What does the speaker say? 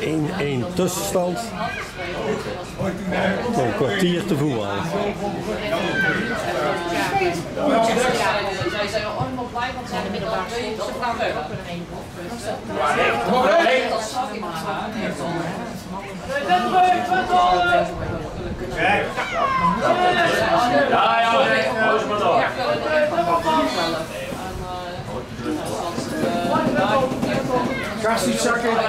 1-1 tussenstand. Een kwartier te voetballen. Zij zijn allemaal blij, want zij de middelbare school. Ze gaan leuk. Ja, ja. Ja, Trustee Circuit.